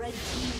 Red team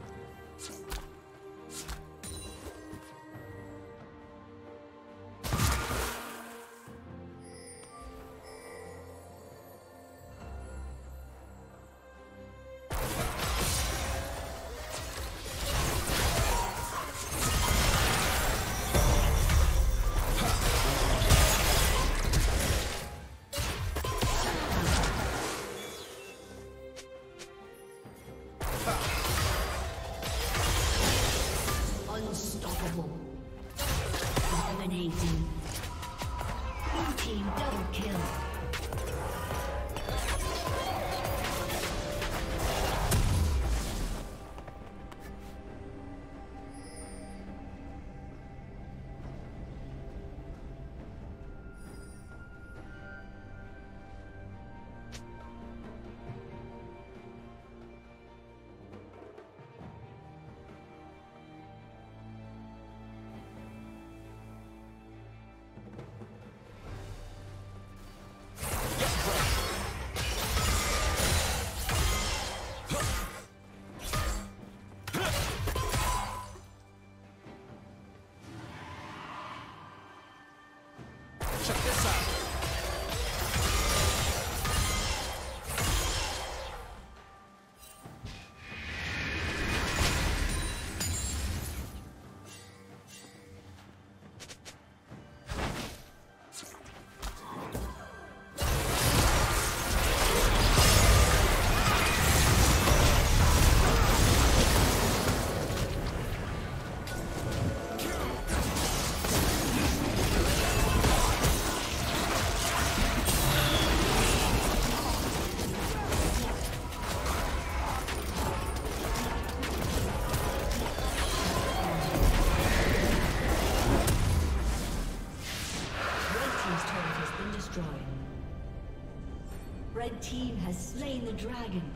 the dragon.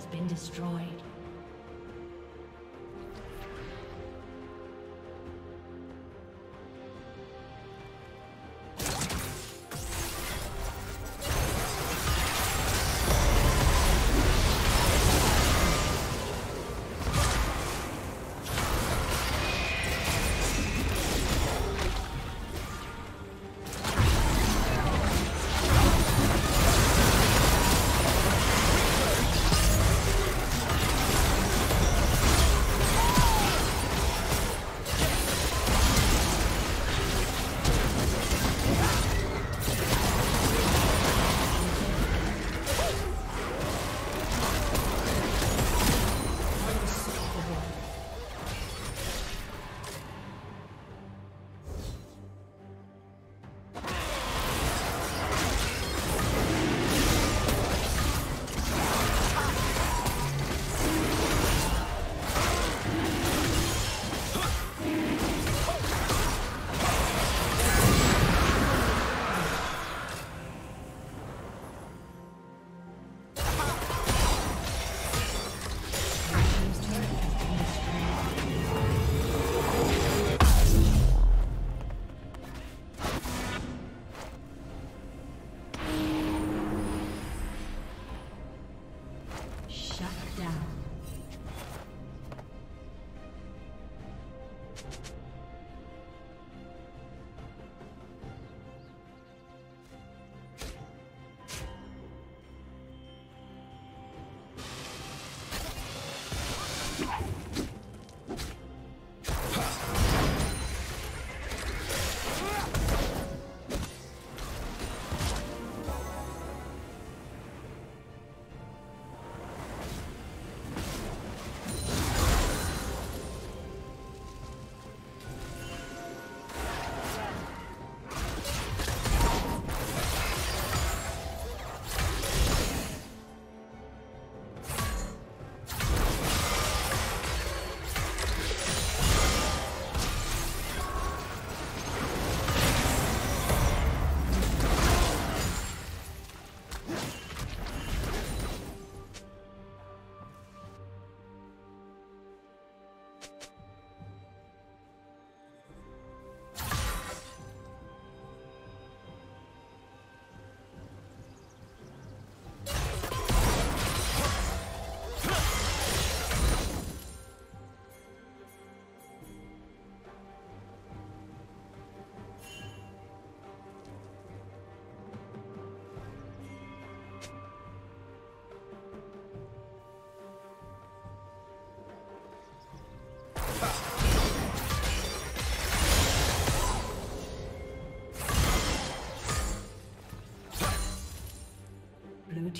Has been destroyed.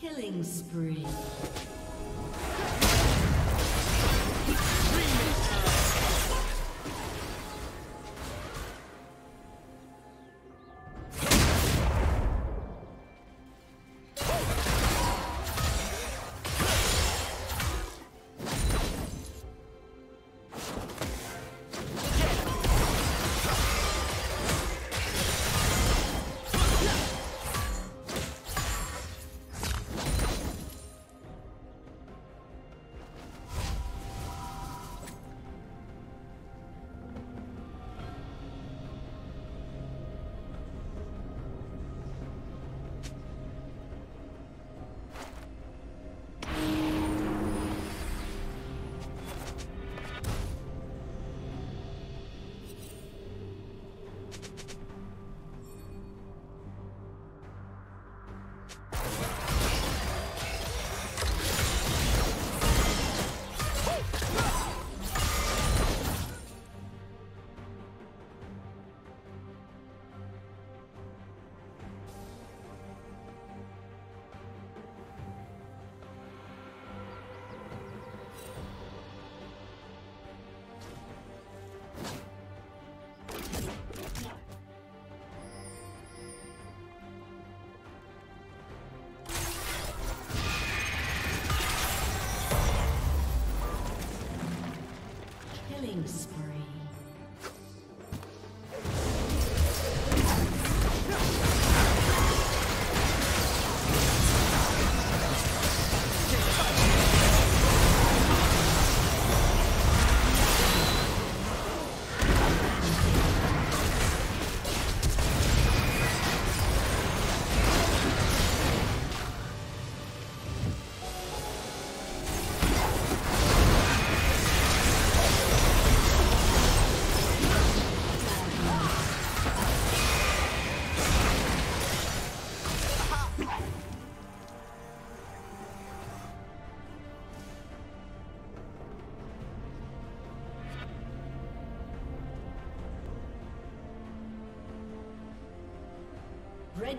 Killing spree. Killing